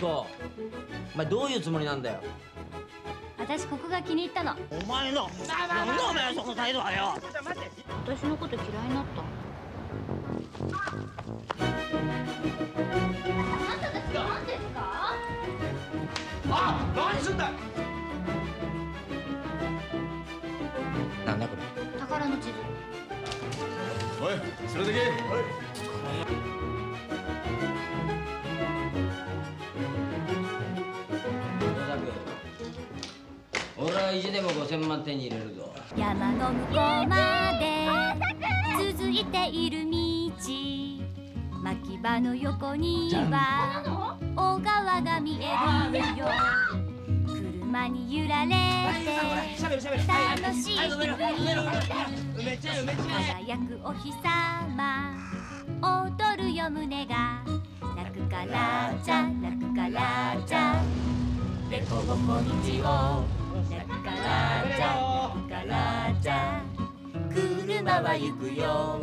子お前どういうつもりなんだよ。私ここが気に入ったの。お前の。なんだお前その態度はよ。私のこと嫌いになった。あなたたち何ですか？あ何すんだ。なんだこれ。宝の地図。おい連れてけ俺は意地でも5000万手に入れるぞ。山の向こうまで続いている道。牧場の横には小川が見えるよ。車に揺られて楽しい気分輝くお日様。踊るよ胸が。泣くからじゃ泣くからじゃでこぼこ道を泣くからじゃ泣くからじゃ車は行くよ。